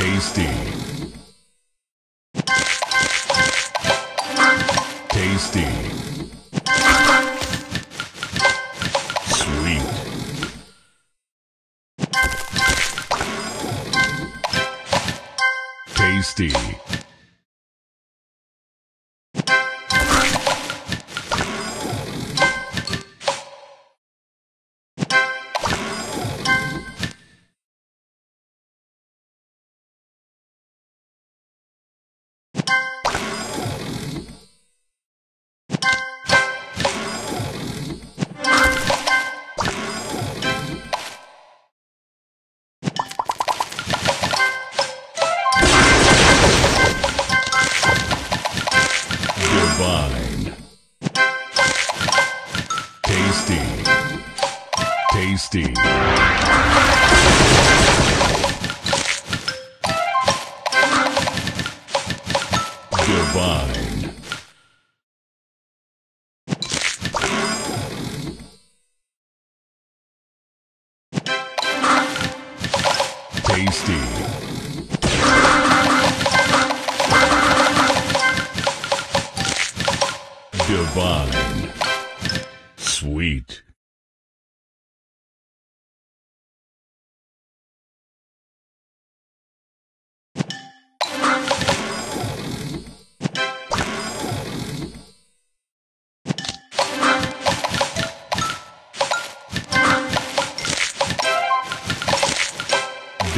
Tasty. Tasty. Sweet. Tasty. Tasty. Divine. Tasty. Divine. Sweet.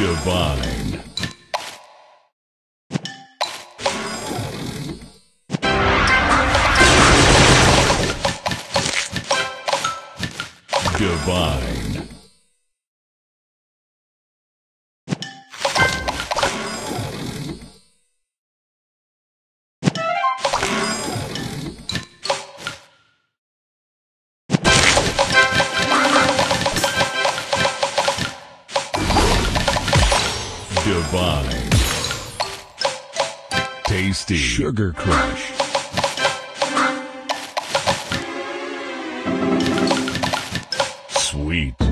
Divine. Divine. Divine. Tasty. Sugar Crush. Sweet.